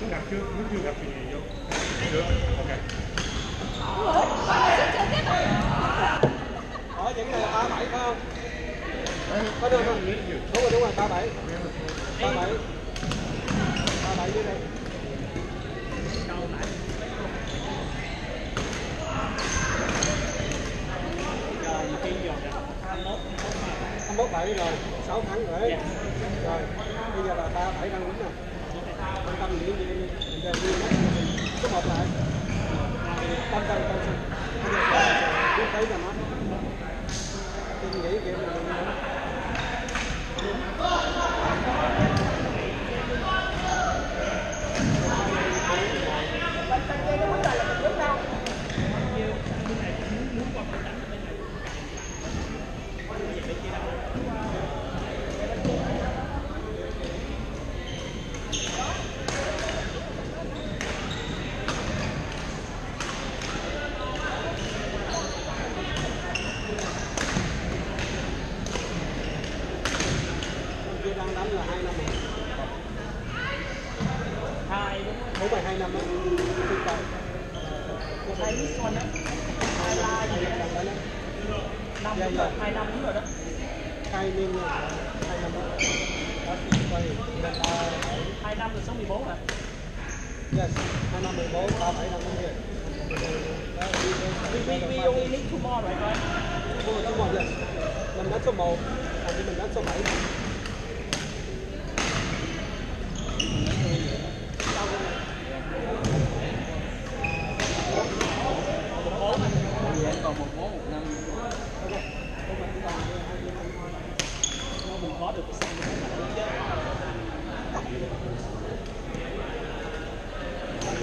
Muốn gặp chưa? Muốn chưa gặp thì vô. được Ok. Ở những này ba bảy phải không? Có được không? Đúng rồi, đúng rồi, ba bảy. Ba bảy. Ba bảy dưới đây. Hai mốt bảy rồi, 6 tháng rồi. Rồi, bây giờ là ba bảy đang lắm rồi. Quan tâm gì đi, đi, đi, đi, số một lại. Quan tâm, quan tâm. Bây giờ biết thấy là nó. Tôi nghĩ kiểu này. you. năm đúng rồi, hai năm rồi đó. Hai năm rồi, bốn, năm đó. Hai năm rồi số 14 hả? Yes, hai năm 14, ba bảy năm đúng rồi. We, we, we only need two more, right? Two more, yes. Mình đã số 1, còn mình đã số 7.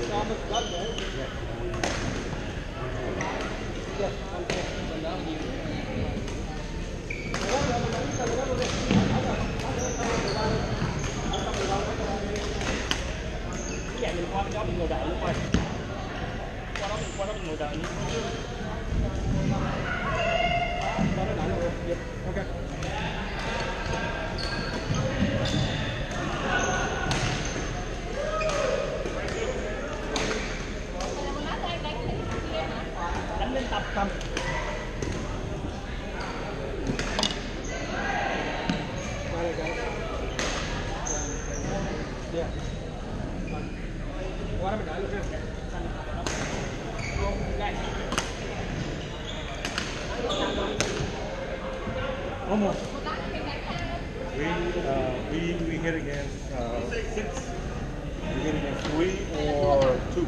Cái mình qua bên đó mình ngồi đợi luôn rồi qua đó mình qua đó mình ngồi đợi luôn nó nặng ok. We, uh, we, we hit against, uh, six. We hit against three or two.